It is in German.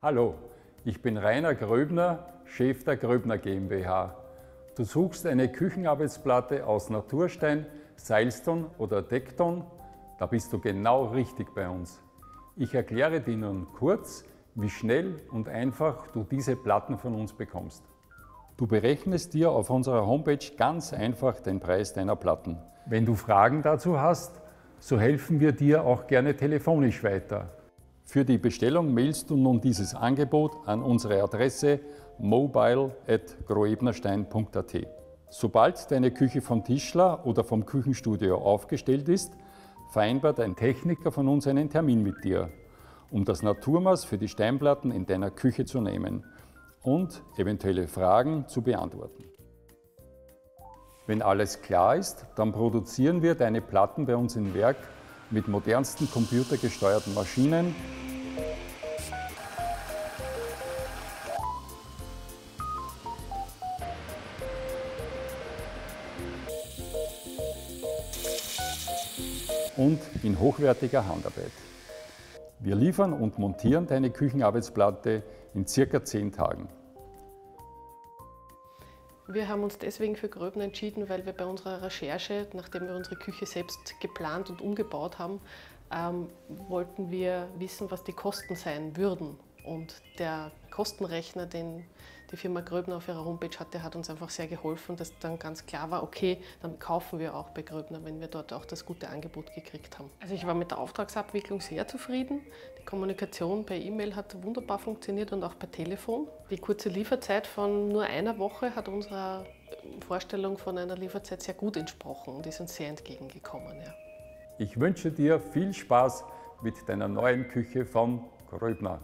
Hallo, ich bin Rainer Gröbner, Chef der Gröbner GmbH. Du suchst eine Küchenarbeitsplatte aus Naturstein, Seilston oder Deckton? Da bist du genau richtig bei uns. Ich erkläre dir nun kurz, wie schnell und einfach du diese Platten von uns bekommst. Du berechnest dir auf unserer Homepage ganz einfach den Preis deiner Platten. Wenn du Fragen dazu hast, so helfen wir dir auch gerne telefonisch weiter. Für die Bestellung mailst du nun dieses Angebot an unsere Adresse mobile.groebnerstein.at. Sobald deine Küche vom Tischler oder vom Küchenstudio aufgestellt ist, vereinbart ein Techniker von uns einen Termin mit dir, um das Naturmaß für die Steinplatten in deiner Küche zu nehmen und eventuelle Fragen zu beantworten. Wenn alles klar ist, dann produzieren wir deine Platten bei uns im Werk mit modernsten computergesteuerten Maschinen und in hochwertiger Handarbeit. Wir liefern und montieren deine Küchenarbeitsplatte in circa 10 Tagen. Wir haben uns deswegen für Gröben entschieden, weil wir bei unserer Recherche, nachdem wir unsere Küche selbst geplant und umgebaut haben, ähm, wollten wir wissen, was die Kosten sein würden. Und der Kostenrechner, den die Firma Gröbner auf ihrer Homepage hatte, hat uns einfach sehr geholfen, dass dann ganz klar war, okay, dann kaufen wir auch bei Gröbner, wenn wir dort auch das gute Angebot gekriegt haben. Also ich war mit der Auftragsabwicklung sehr zufrieden. Die Kommunikation per E-Mail hat wunderbar funktioniert und auch per Telefon. Die kurze Lieferzeit von nur einer Woche hat unserer Vorstellung von einer Lieferzeit sehr gut entsprochen und ist uns sehr entgegengekommen. Ja. Ich wünsche dir viel Spaß mit deiner neuen Küche von Gröbner.